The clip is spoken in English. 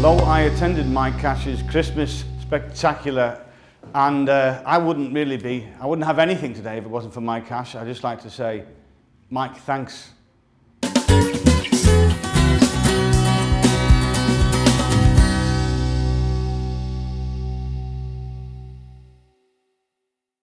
Hello, I attended Mike Ash's Christmas spectacular and uh, I wouldn't really be, I wouldn't have anything today if it wasn't for Mike Ash. I'd just like to say, Mike, thanks